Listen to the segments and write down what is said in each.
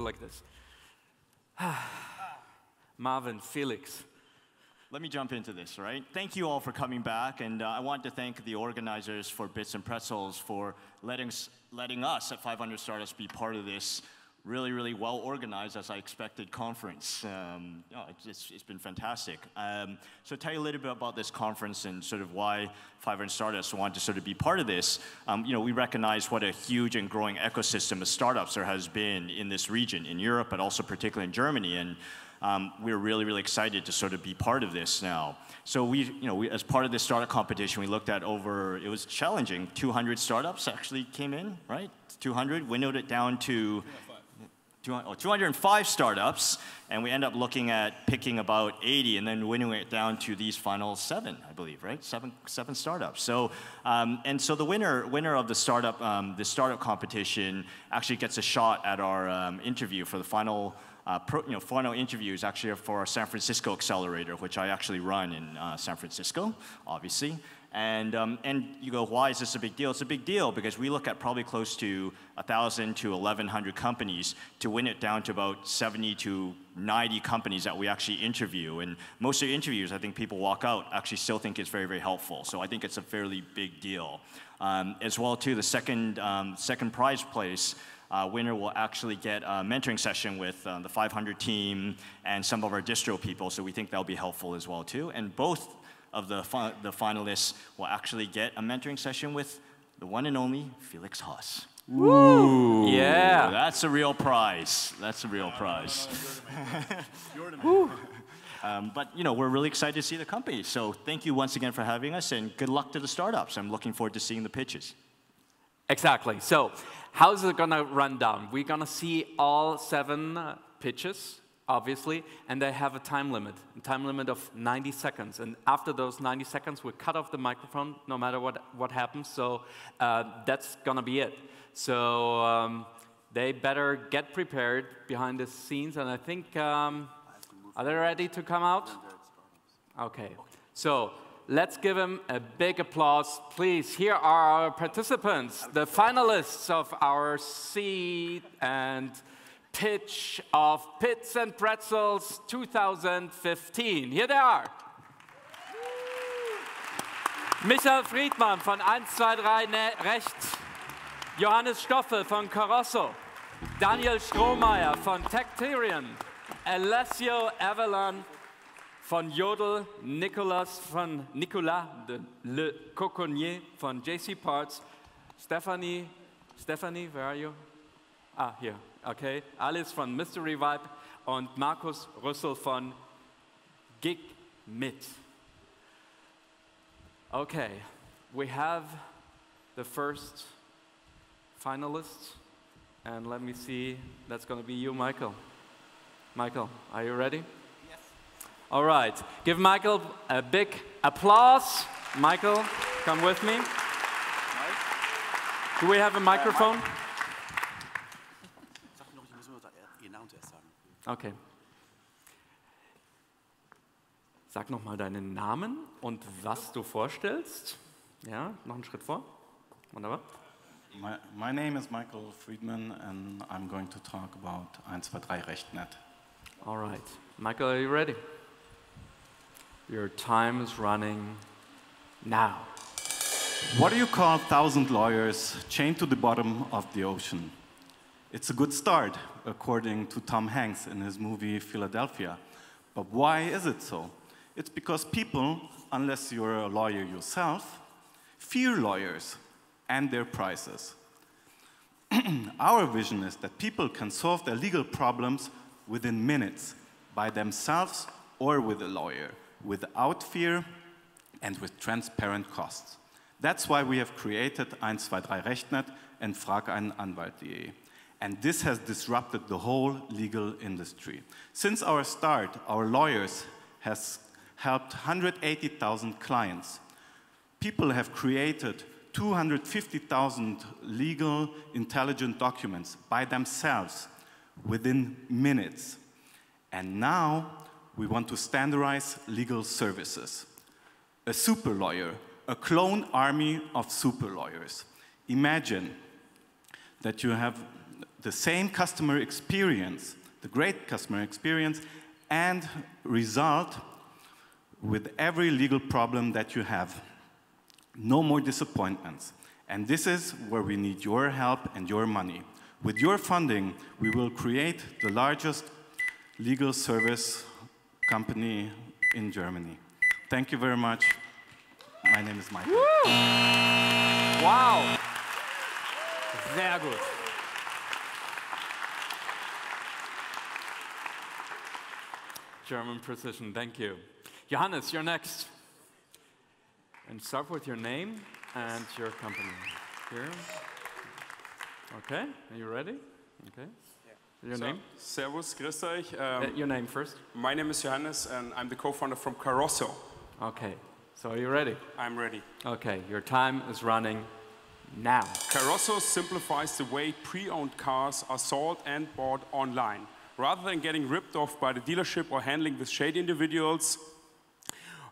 it like this. Marvin, Felix. Let me jump into this, right? Thank you all for coming back, and uh, I want to thank the organizers for Bits and Pretzels for letting, letting us at 500 Startups be part of this really, really well organized as I expected conference. Um, oh, it's, it's been fantastic. Um, so tell you a little bit about this conference and sort of why 500 Startups wanted to sort of be part of this. Um, you know, we recognize what a huge and growing ecosystem of startups there has been in this region, in Europe, but also particularly in Germany. And um, we're really, really excited to sort of be part of this now. So we, you know, we, as part of this startup competition, we looked at over, it was challenging, 200 startups actually came in, right? 200, winnowed it down to 205 startups, and we end up looking at picking about 80 and then winning it down to these final seven, I believe, right? Seven, seven startups. So, um, and so the winner, winner of the startup, um, the startup competition actually gets a shot at our um, interview for the final, uh, pro, you know, final interviews actually for our San Francisco Accelerator, which I actually run in uh, San Francisco, obviously. And, um, and you go, why is this a big deal? It's a big deal because we look at probably close to 1,000 to 1,100 companies to win it down to about 70 to 90 companies that we actually interview. And most of the interviews, I think people walk out, actually still think it's very, very helpful. So I think it's a fairly big deal. Um, as well, too, the second, um, second prize place uh, winner will actually get a mentoring session with uh, the 500 team and some of our distro people, so we think that'll be helpful as well too. And both of the, fi the finalists will actually get a mentoring session with the one and only Felix Haas. Ooh. Yeah. That's a real prize. That's a real prize. um, but you know, we're really excited to see the company. So thank you once again for having us, and good luck to the startups. I'm looking forward to seeing the pitches. Exactly. So, how's it gonna run down? We're gonna see all seven pitches obviously, and they have a time limit, a time limit of 90 seconds. And after those 90 seconds, we cut off the microphone no matter what, what happens. So uh, that's going to be it. So um, they better get prepared behind the scenes. And I think, um, are they ready to come out? Okay. So let's give them a big applause. Please, here are our participants, the finalists of our seed and pitch of Bits and Pretzels 2015. Here they are. Michael Friedmann von 123 Rechts, Johannes Stoffel von Carosso, Daniel Strohmeier von Tecterion, Alessio Avalon von Jodel, Nicolas von Nicolas de Le Coconnier von JC Parts, Stephanie, Stephanie, where are you? Ah, here. Okay? Alice von Mystery Vibe und Markus Rüssel von Gig Mit. Okay, we have the first finalists, and let me see, that's going to be you, Michael. Michael, are you ready? Yes. All right, give Michael a big applause. Michael, come with me. Do we have a uh, microphone? Okay. Sag noch mal deinen Namen und was du vorstellst. Ja, noch einen Schritt vor. Wunderbar. My, my name is Michael Friedman and I'm going to talk about 123 RechtNet. All right. Michael, are you ready? Your time is running now. What do you call 1,000 lawyers chained to the bottom of the ocean? It's a good start, according to Tom Hanks in his movie Philadelphia. But why is it so? It's because people, unless you're a lawyer yourself, fear lawyers and their prices. Our vision is that people can solve their legal problems within minutes by themselves or with a lawyer, without fear and with transparent costs. That's why we have created 123 RechtNet and Frag einen Anwalt.de. And this has disrupted the whole legal industry. Since our start, our lawyers has helped 180,000 clients. People have created 250,000 legal intelligent documents by themselves within minutes. And now we want to standardize legal services. A super lawyer, a clone army of super lawyers. Imagine that you have the same customer experience, the great customer experience, and result with every legal problem that you have. No more disappointments. And this is where we need your help and your money. With your funding, we will create the largest legal service company in Germany. Thank you very much. My name is Michael. Wow! Sehr gut. German precision, thank you. Johannes, you're next. And start with your name and your company. Here. Okay, are you ready? Okay. Your So, name? Servus, grüß euch. Uh, Um, your name first. my name is Johannes and I'm the co-founder from Carosso. Okay, so are you ready? I'm ready. Okay, your time is running now. Carosso simplifies the way pre-owned cars are sold and bought online. Rather than getting ripped off by the dealership or handling with shady individuals,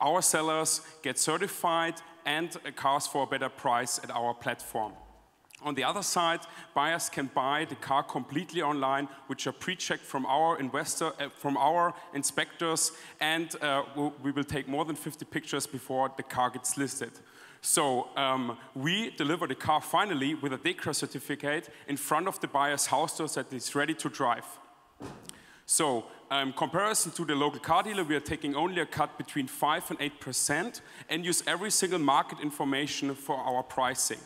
our sellers get certified and cars for a better price at our platform. On the other side, buyers can buy the car completely online, which are pre-checked from our investor, uh, from our inspectors, and uh, we will take more than 50 pictures before the car gets listed. So um, we deliver the car finally with a DEKRA certificate in front of the buyer's house door that it's ready to drive. So, um, comparison to the local car dealer, we are taking only a cut between 5 and 8% and use every single market information for our pricing.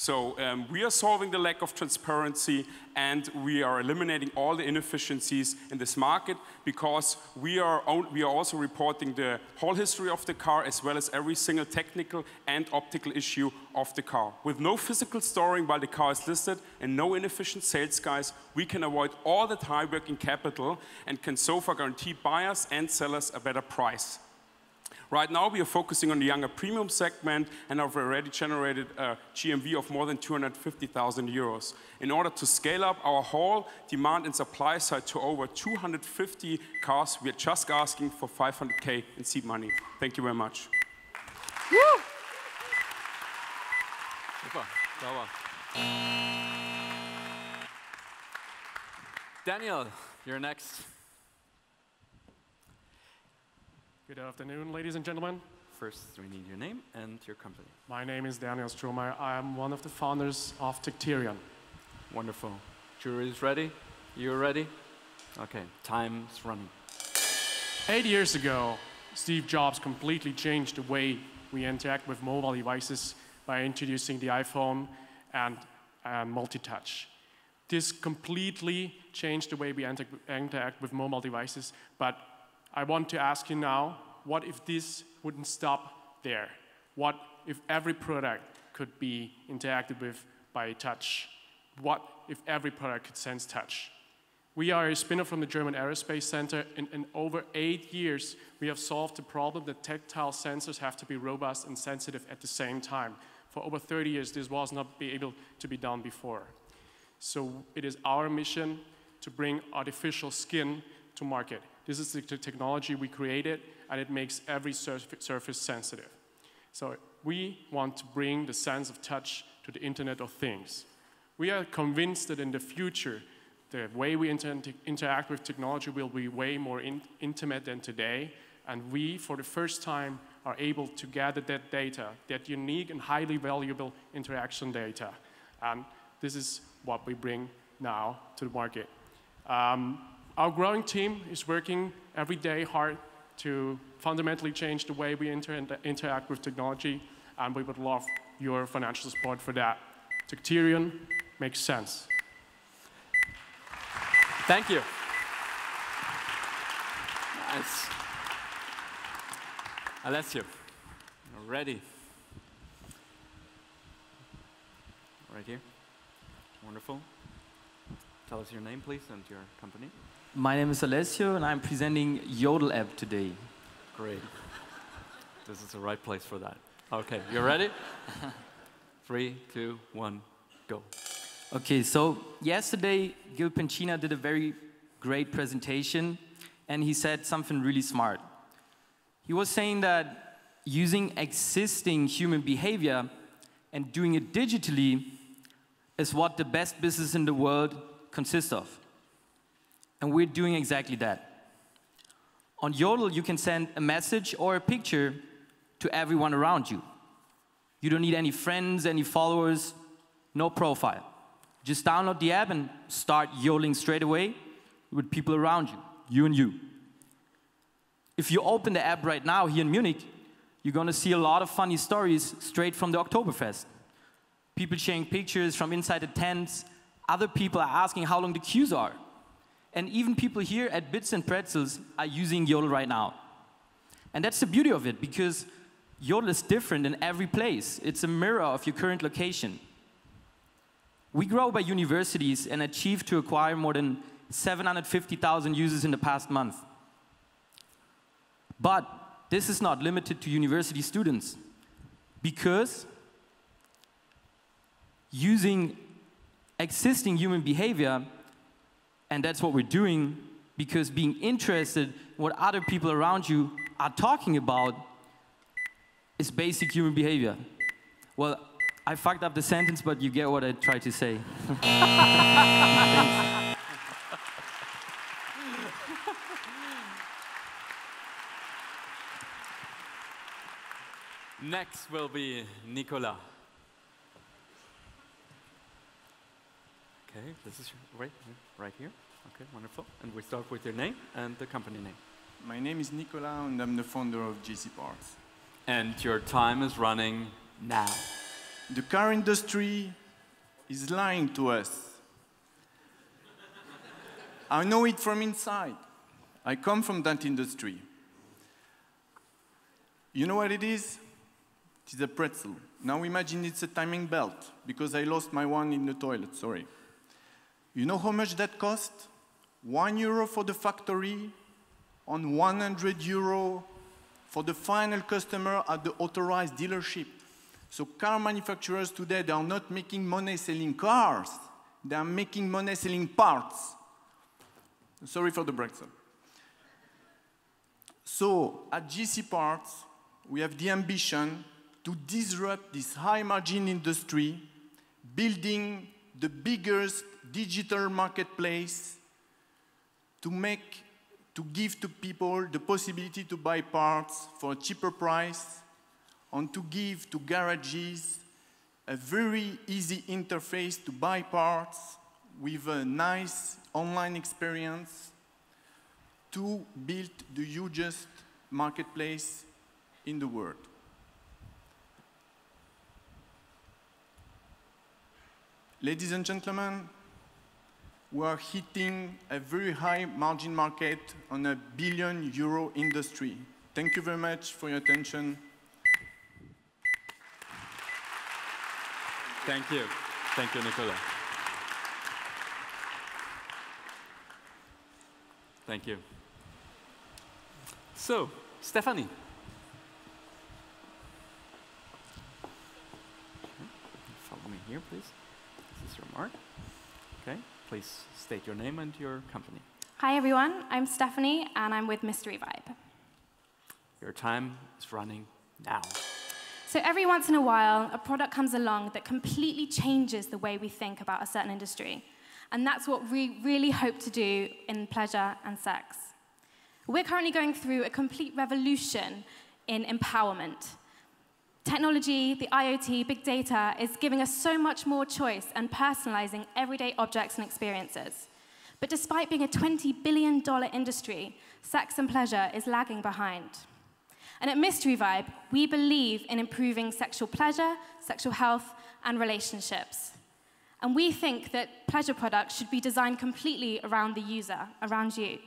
So, um, we are solving the lack of transparency and we are eliminating all the inefficiencies in this market because we are, we are also reporting the whole history of the car as well as every single technical and optical issue of the car. With no physical storing while the car is listed and no inefficient sales guys, we can avoid all that high working capital and can so far guarantee buyers and sellers a better price. Right now, we are focusing on the younger premium segment and have already generated a GMV of more than 250,000 euros. In order to scale up our whole demand and supply side to over 250 cars, we are just asking for 500k in seed money. Thank you very much. Super, sauber. Daniel, you're next. Good afternoon, ladies and gentlemen. First, we need your name and your company. My name is Daniel Strohmeyer. I am one of the founders of Tacterion. Wonderful. Jury is ready? You're ready? Okay, time's running. Eight years ago, Steve Jobs completely changed the way we interact with mobile devices by introducing the iPhone and, and multi-touch. This completely changed the way we inter- interact with mobile devices, but I want to ask you now, what if this wouldn't stop there? What if every product could be interacted with by touch? What if every product could sense touch? We are a spin-off from the German Aerospace Center. and in over eight years, we have solved the problem that tactile sensors have to be robust and sensitive at the same time. For over 30 years, this was not be able to be done before. So it is our mission to bring artificial skin to market. This is the technology we created, and it makes every surf- surface sensitive. So we want to bring the sense of touch to the Internet of Things. We are convinced that in the future, the way we inter- interact with technology will be way more in- intimate than today, and we, for the first time, are able to gather that data, that unique and highly valuable interaction data. And this is what we bring now to the market. Um, our growing team is working every day hard to fundamentally change the way we inter- interact with technology, and we would love your financial support for that. Tacterion makes sense. Thank you. Nice. Alessio, you're ready. Right here. Wonderful. Tell us your name, please, and your company. My name is Alessio, and I'm presenting Jodel app today. Great. This is the right place for that. Okay, you ready? Three, two, one, go. Okay, so yesterday Gil Penchina did a very great presentation, and he said something really smart. He was saying that using existing human behavior and doing it digitally is what the best business in the world consists of. And we're doing exactly that. On Jodel, you can send a message or a picture to everyone around you. You don't need any friends, any followers, no profile. Just download the app and start yodeling straight away with people around you, you and you. If you open the app right now here in Munich, you're gonna see a lot of funny stories straight from the Oktoberfest. People sharing pictures from inside the tents, other people are asking how long the queues are. And even people here at Bits and Pretzels are using Jodel right now. And that's the beauty of it, because Jodel is different in every place. It's a mirror of your current location. We grow by universities and achieve to acquire more than 750,000 users in the past month. But this is not limited to university students because using existing human behavior, and that's what we're doing because being interested in what other people around you are talking about is basic human behavior. Well, I fucked up the sentence, but you get what I tried to say. Next will be Nicola. Okay, this is right, right here. Okay, wonderful. And we start with your name and the company name. My name is Nicola and I'm the founder of GC Parts. And your time is running now. The car industry is lying to us. I know it from inside. I come from that industry. You know what it is? It is a pretzel. Now imagine it's a timing belt, because I lost my one in the toilet, sorry. You know how much that cost? One euro for the factory, on 100 euro for the final customer at the authorized dealership. So car manufacturers today, they are not making money selling cars. They are making money selling parts. Sorry for the breakdown. So at GC Parts, we have the ambition to disrupt this high margin industry, building the biggest digital marketplace to make to give to people the possibility to buy parts for a cheaper price and to give to garages a very easy interface to buy parts with a nice online experience to build the hugest marketplace in the world. Ladies and gentlemen, we are hitting a very high margin market on a billion euro industry. Thank you very much for your attention. Thank you. Thank you, Nicola. Thank you. So, Stephanie. Follow me here, please. This is your mark. Okay, please state your name and your company. Hi everyone, I'm Stephanie and I'm with Mystery Vibe. Your time is running now. So every once in a while, a product comes along that completely changes the way we think about a certain industry. And that's what we really hope to do in pleasure and sex. We're currently going through a complete revolution in empowerment. Technology, the IoT, big data is giving us so much more choice and personalizing everyday objects and experiences. But despite being a $20 billion industry, sex and pleasure is lagging behind. And at Mystery Vibe, we believe in improving sexual pleasure, sexual health, and relationships. And we think that pleasure products should be designed completely around the user, around you.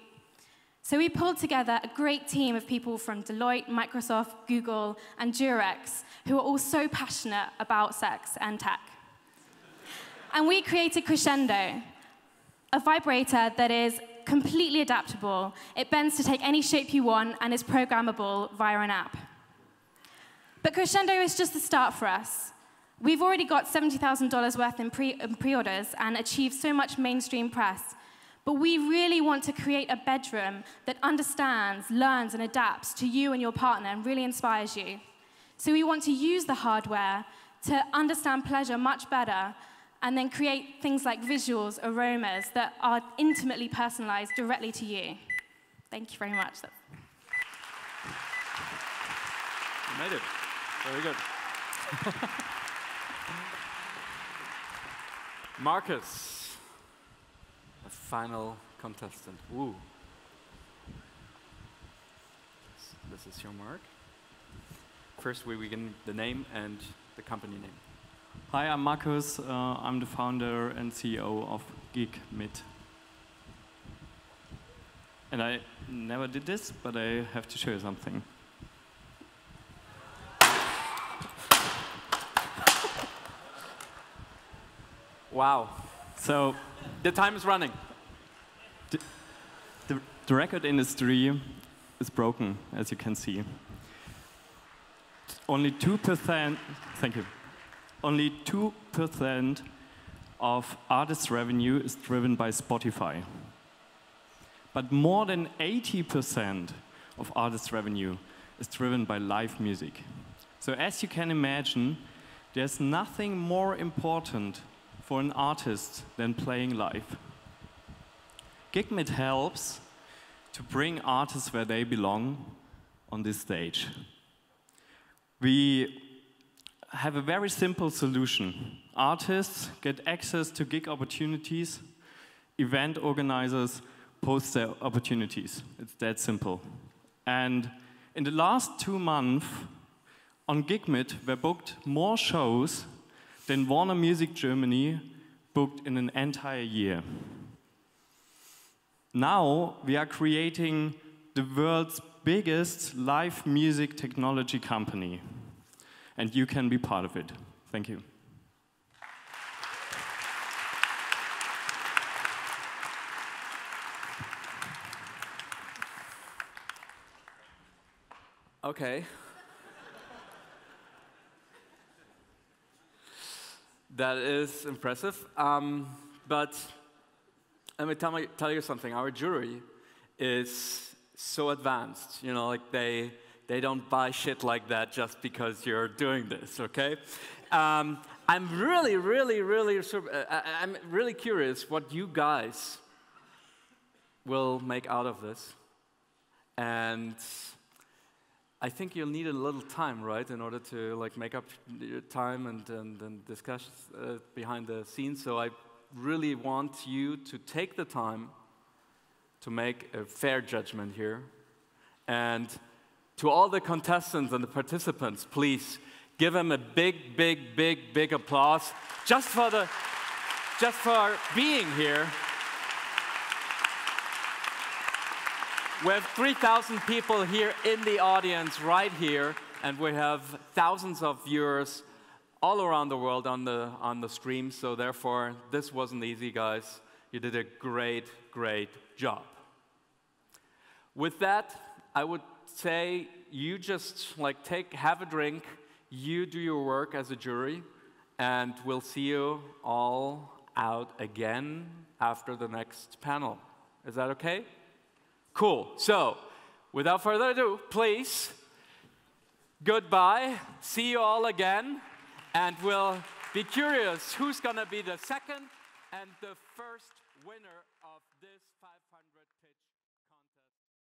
So we pulled together a great team of people from Deloitte, Microsoft, Google, and Durex, who are all so passionate about sex and tech. And we created Crescendo, a vibrator that is completely adaptable. It bends to take any shape you want and is programmable via an app. But Crescendo is just the start for us. We've already got $70,000 worth in pre-orders and achieved so much mainstream press. But we really want to create a bedroom that understands, learns, and adapts to you and your partner and really inspires you. So we want to use the hardware to understand pleasure much better and then create things like visuals, aromas that are intimately personalized directly to you. Thank you very much. You made it. Very good. Marcus, final contestant. Ooh. This, is your mark. First, we begin the name and the company name. Hi, I'm Marcus. Uh, I'm the founder and CEO of GigMit. And I never did this, but I have to show you something. Wow. So, The time is running. the, the record industry is broken, as you can see. Only 2%, thank you, only 2% of artist revenue is driven by Spotify. But more than 80% of artist revenue is driven by live music. So as you can imagine, there's nothing more important for an artist than playing live. GigMit helps to bring artists where they belong on this stage. We have a very simple solution. Artists get access to gig opportunities, event organizers post their opportunities. It's that simple. And in the last two months, on GigMit, were booked more shows than Warner Music Germany booked in an entire year. Now we are creating the world's biggest live music technology company, and you can be part of it. Thank you. Okay. That is impressive. Um, but let me tell, tell you something. Our jury is so advanced. You know, like they, they don't buy shit like that just because you're doing this, okay? Um, I'm really, really, really, uh, I'm really curious what you guys will make out of this. And I think you'll need a little time, right, in order to like make up your time and, and, and discuss uh, behind the scenes. So I really want you to take the time to make a fair judgment here. And to all the contestants and the participants, please give them a big, big, big, big applause just for the just for being here. We have 3,000 people here in the audience right here, and we have thousands of viewers all around the world on the, on the stream. So therefore, this wasn't easy, guys. You did a great, great job. With that, I would say you just like take, have a drink, you do your work as a jury, and we'll see you all out again after the next panel. Is that okay? Cool. So, without further ado, please, goodbye. See you all again. And we'll be curious who's going to be the second and the first winner.